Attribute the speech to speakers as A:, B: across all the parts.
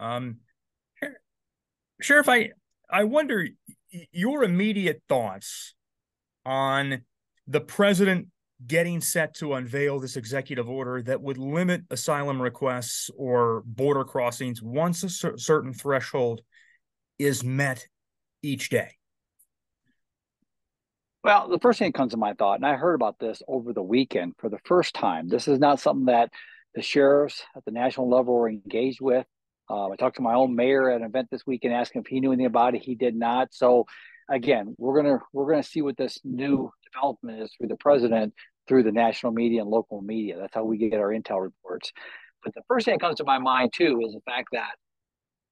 A: Um, Sheriff, I I wonder your immediate thoughts on the president getting set to unveil this executive order that would limit asylum requests or border crossings once a cer- certain threshold is met each day?
B: Well, the first thing that comes to my thought, and I heard about this over the weekend for the first time. This is not something that the sheriffs at the national level were engaged with. Um, I talked to my own mayor at an event this week and asked him if he knew anything about it. He did not. So, again, we're gonna we're gonna see what this new development is through the president, through the national media and local media. That's how we get our intel reports. But the first thing that comes to my mind too is the fact that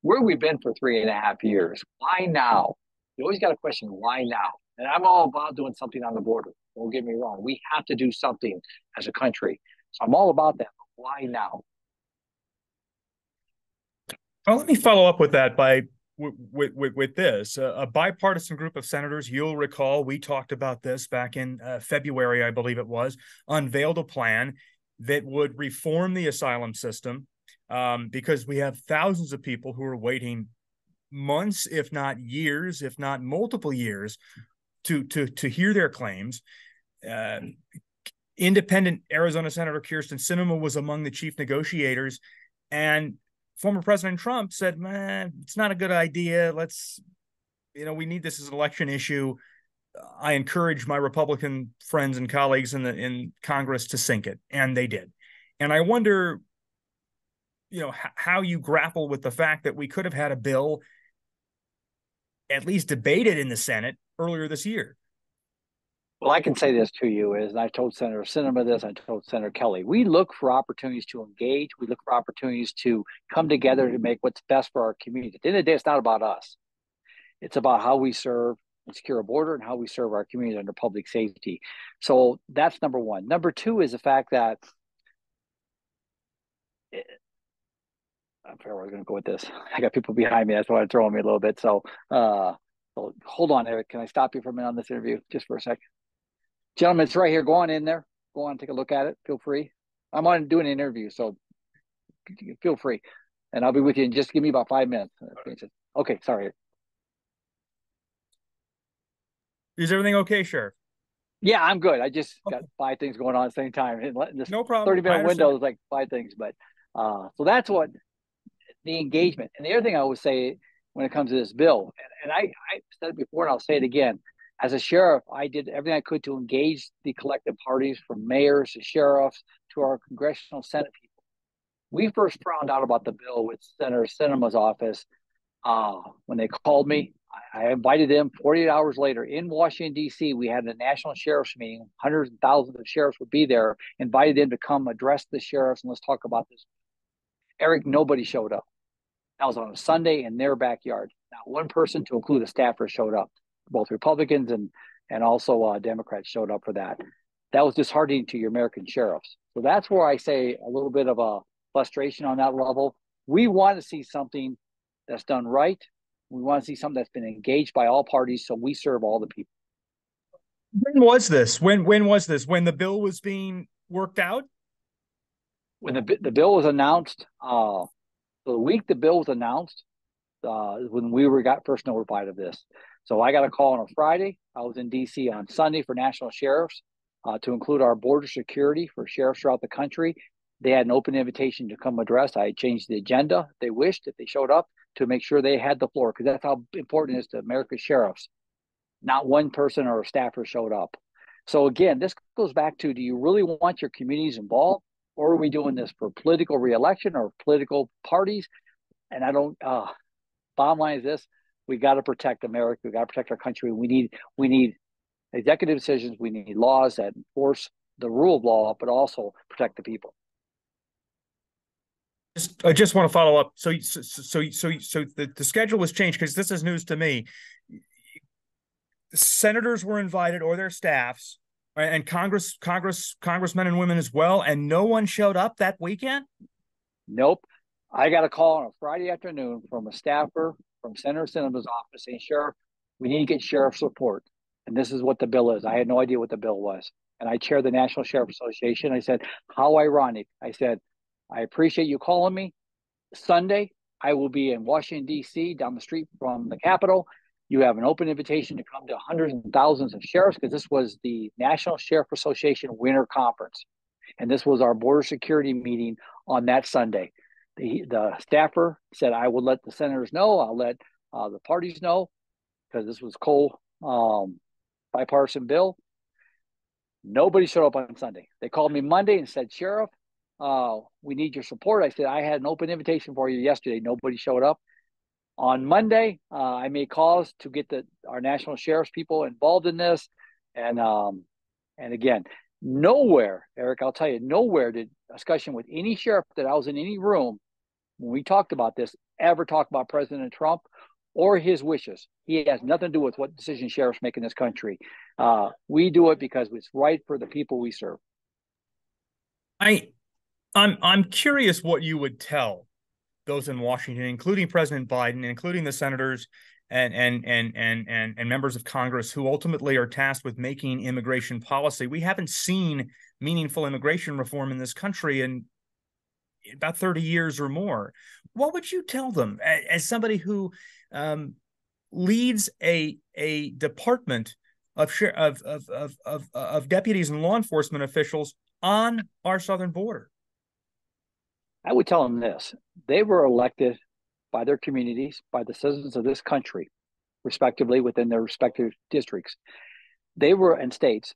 B: where we've been for three and a half years. Why now? You always got to question why now. And I'm all about doing something on the border. Don't get me wrong. We have to do something as a country. So I'm all about that. why now?
A: Well, let me follow up with that by with, with, with this uh, a bipartisan group of senators you'll recall we talked about this back in uh, february i believe it was unveiled a plan that would reform the asylum system um, because we have thousands of people who are waiting months if not years if not multiple years to to to hear their claims. Uh, independent Arizona Senator Kyrsten Sinema was among the chief negotiators, and former President Trump said, "Man, it's not a good idea. Let's, you know, we need this as an election issue." I encourage my Republican friends and colleagues in the in Congress to sink it, and they did. And I wonder, you know, h- how you grapple with the fact that we could have had a bill at least debated in the Senate earlier this year.
B: Well, I can say this to you is, and I told Senator Sinema this, I told Senator Kelly, we look for opportunities to engage. We look for opportunities to come together to make what's best for our community. At the end of the day, it's not about us. It's about how we serve and secure a border and how we serve our community under public safety. So that's number one. Number two is the fact that it, I'm where was going to go with this. I got people behind me. That's why it's throwing me a little bit. So, uh, so hold on, Eric. Can I stop you for a minute on this interview just for a second? Gentlemen, it's right here. Go on in there. Go on, take a look at it. Feel free. I'm on doing an interview, so feel free. And I'll be with you in just give me about five minutes. Okay, sorry.
A: Is everything okay, Sheriff?
B: Yeah, I'm good. I just okay. got five things going on at the same time.
A: This no problem.
B: 30 minute window is like five things. But uh, so that's what the engagement. And the other thing I would say when it comes to this bill. And, and I, I said it before, and I'll say it again. As a sheriff, I did everything I could to engage the collective parties, from mayors to sheriffs to our congressional Senate people. We first found out about the bill with Senator Sinema's office uh, when they called me. I, invited them 48 hours later in Washington, D.C. We had a national sheriff's meeting. Hundreds and thousands of sheriffs would be there. Invited them to come address the sheriffs and let's talk about this. Eric, nobody showed up. That was on a Sunday in their backyard. Not one person, to include a staffer, showed up. Both Republicans and and also uh, Democrats showed up for that. That was disheartening to your American sheriffs. So that's where I say a little bit of a frustration on that level. We want to see something that's done right. We want to see something that's been engaged by all parties, so we serve all the people.
A: When was this? When when was this? When the bill was being worked out?
B: When the the bill was announced, uh, the week the bill was announced, uh, when we were got first notified of this. So I got a call on a Friday. I was in D.C. on Sunday for national sheriffs uh, to include our border security for sheriffs throughout the country. They had an open invitation to come address. I changed the agenda. They wished if they showed up to make sure they had the floor because that's how important it is to America's sheriffs. Not one person or a staffer showed up. So again, this goes back to: Do you really want your communities involved? or are we doing this for political reelection or political parties? And I don't. Uh, bottom line is this: we got to protect America. We got to protect our country. We need we need executive decisions. We need laws that enforce the rule of law, but also protect the people.
A: Just, I just want to follow up. So, so, so, so, so the, the schedule was changed because this is news to me. Senators were invited or their staffs and Congress, Congress, congressmen and women as well, and no one showed up that weekend.
B: Nope. I got a call on a Friday afternoon from a staffer from Senator Sinema's office saying, "Sheriff, we need to get sheriff support." And this is what the bill is. I had no idea what the bill was, and I chair the National Sheriff Association. I said, "How ironic!" I said, "I appreciate you calling me Sunday. I will be in Washington, D.C., down the street from the Capitol. You have an open invitation to come to hundreds and thousands of sheriffs because this was the National Sheriff Association Winter Conference. And this was our border security meeting on that Sunday. The, the staffer said, I will let the senators know, I'll let uh, the parties know, because this was Cole um, bipartisan bill. Nobody showed up on Sunday. They called me Monday and said, Sheriff, uh, we need your support. I said, I had an open invitation for you yesterday. Nobody showed up. On Monday, uh, I made calls to get the our national sheriff's people involved in this. And um, and again, nowhere, Eric, I'll tell you, nowhere did discussion with any sheriff that I was in any room when we talked about this ever talk about President Trump or his wishes. He has nothing to do with what decision sheriffs make in this country. Uh, we do it because it's right for the people we serve.
A: I, I'm I'm curious what you would tell those in Washington, including President Biden, including the senators and and and and and, and members of Congress who ultimately are tasked with making immigration policy. We haven't seen meaningful immigration reform in this country in about 30 years or more. What would you tell them as somebody who um, leads a a department of, of of of of deputies and law enforcement officials on our southern border?
B: I would tell them this: they were elected by their communities, by the citizens of this country, respectively within their respective districts. They were and states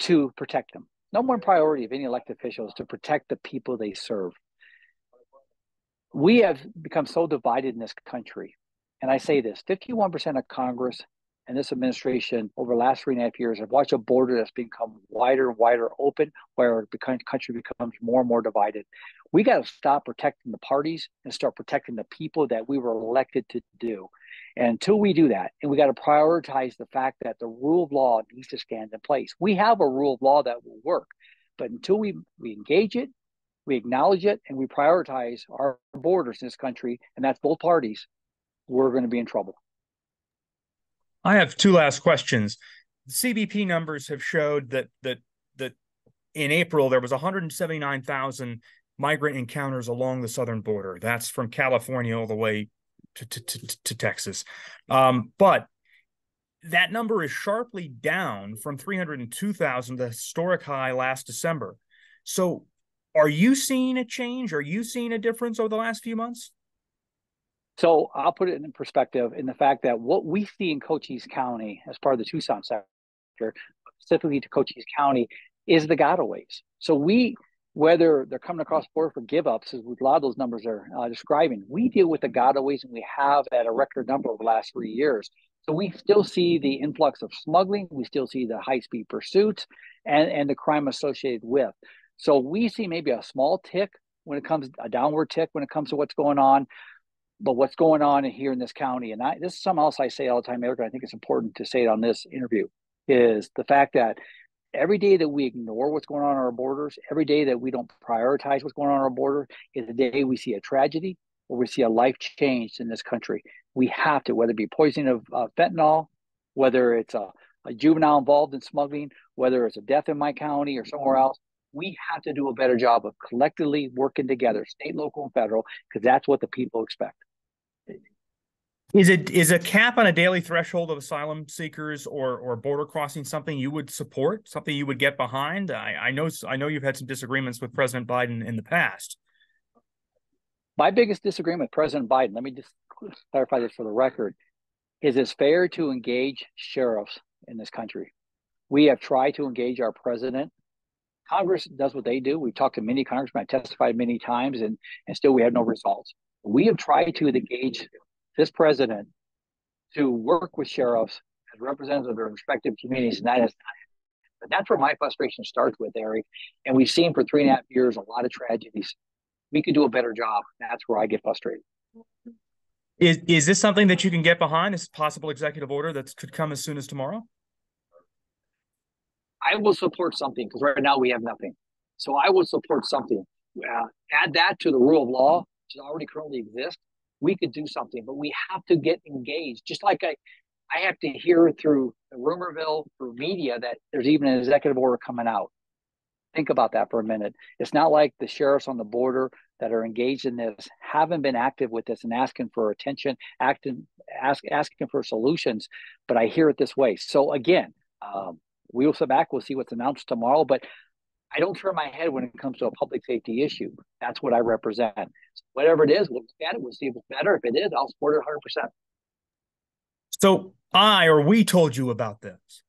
B: to protect them. Number one priority of any elected official is to protect the people they serve. We have become so divided in this country and I say this 51% of Congress and this administration over the last three and a half years have watched a border that's become wider and wider open, where the country becomes more and more divided. We got to stop protecting the parties and start protecting the people that we were elected to do. And until we do that, and we got to prioritize the fact that the rule of law needs to stand in place. We have a rule of law that will work, but until we, we engage it, we acknowledge it, and we prioritize our borders in this country, and that's both parties, we're going to be in trouble.
A: I have two last questions. The CBP numbers have showed that that that in April there was 179,000 migrant encounters along the southern border. That's from California all the way to to, to, to Texas. Um, but that number is sharply down from 302,000, the historic high last December. So, are you seeing a change? Are you seeing a difference over the last few months?
B: So I'll put it in perspective in the fact that what we see in Cochise County as part of the Tucson sector, specifically to Cochise County, is the gotaways. So we, whether they're coming across border for give ups, as a lot of those numbers are uh, describing, we deal with the gotaways and we have at a record number over the last three years. So we still see the influx of smuggling, we still see the high speed pursuits and, and the crime associated with. So we see maybe a small tick when it comes a downward tick when it comes to what's going on but what's going on here in this county, and I, this is something else I say all the time, Eric. I think it's important to say it on this interview, is the fact that every day that we ignore what's going on on our borders, every day that we don't prioritize what's going on on our border, is the day we see a tragedy or we see a life change in this country. We have to, whether it be poisoning of uh, fentanyl, whether it's a, a juvenile involved in smuggling, whether it's a death in my county or somewhere else, we have to do a better job of collectively working together, state, local, and federal, because that's what the people expect.
A: Is it is a cap on a daily threshold of asylum seekers or or border crossing something you would support, something you would get behind? I, I know I know you've had some disagreements with President Biden in the past.
B: My biggest disagreement with President Biden, let me just clarify this for the record, is it's fair to engage sheriffs in this country. We have tried to engage our president. Congress does what they do. We've talked to many congressmen, I testified many times, and, and still we have no results. We have tried to engage this president to work with sheriffs as representatives of their respective communities, and that is but that's where my frustration starts with, Eric. And we've seen for three and a half years a lot of tragedies. We could do a better job. That's where I get frustrated.
A: Is is this something that you can get behind? This possible executive order that could come as soon as tomorrow?
B: I will support something because right now we have nothing. So I will support something. Uh, add that to the rule of law, which already currently exists, we could do something, but we have to get engaged. Just like I, I have to hear through the rumor mill, through media, that there's even an executive order coming out. Think about that for a minute. It's not like the sheriffs on the border that are engaged in this haven't been active with this and asking for attention, acting, ask, asking for solutions. But I hear it this way. So again, um, we will sit back. We'll see what's announced tomorrow. But I don't turn my head when it comes to a public safety issue. That's what I represent. So whatever it is, we'll look at it. We'll see if it's better. If it is, I'll support it 100%.
A: So I or we told you about this.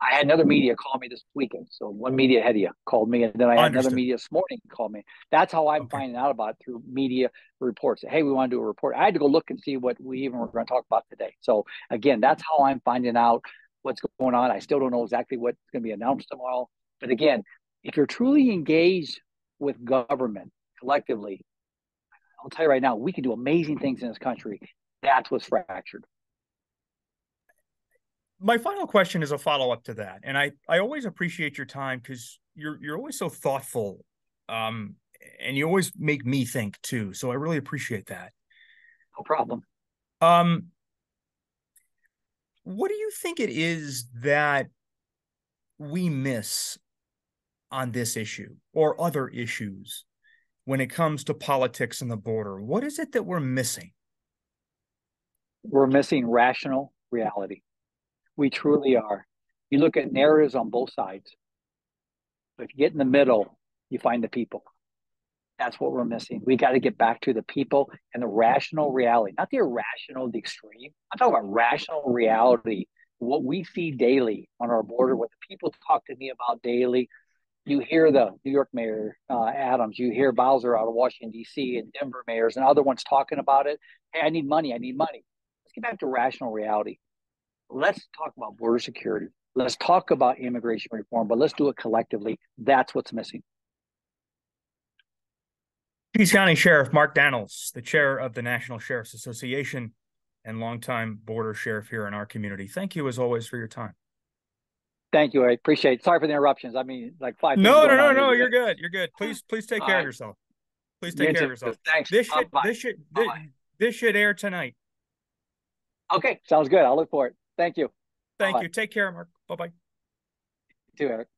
B: I had another media call me this weekend. So one media ahead of you called me, and then I had Understood. another media this morning call me. That's how I'm okay. finding out about it through media reports. Hey, we want to do a report. I had to go look and see what we even were going to talk about today. So again, that's how I'm finding out what's going on. I still don't know exactly what's going to be announced tomorrow. But again, if you're truly engaged with government collectively, I'll tell you right now, we can do amazing things in this country. That's what's fractured
A: my final question is a follow up to that, and I I always appreciate your time because you're you're always so thoughtful, um, and you always make me think too. So I really appreciate that.
B: No problem.
A: Um, what do you think it is that we miss on this issue or other issues when it comes to politics and the border? What is it that we're missing?
B: We're missing rational reality. We truly are. You look at narratives on both sides. But if you get in the middle, you find the people. That's what we're missing. We got to get back to the people and the rational reality, not the irrational, the extreme. I'm talking about rational reality, what we see daily on our border, what the people talk to me about daily. You hear the New York Mayor uh, Adams, you hear Bowser out of Washington, D.C., and Denver mayors and other ones talking about it. Hey, I need money. I need money. Let's get back to rational reality let's talk about border security. Let's talk about immigration reform, but let's do it collectively. That's what's missing.
A: Cochise County Sheriff Mark Dannels, the chair of the National Sheriff's Association and longtime border sheriff here in our community. Thank you, as always, for your time.
B: Thank you. I appreciate it. Sorry for the interruptions. I mean, like five.
A: No, no, no, no. You're good. You're good. Please, please take care of yourself. Please take you care too. of yourself.
B: Thanks.
A: This should, this should, this, this should air tonight.
B: Okay, sounds good. I'll look for it. Thank you.
A: Thank Bye-bye. you. Take care, Mark. Bye bye.
B: You too, Eric.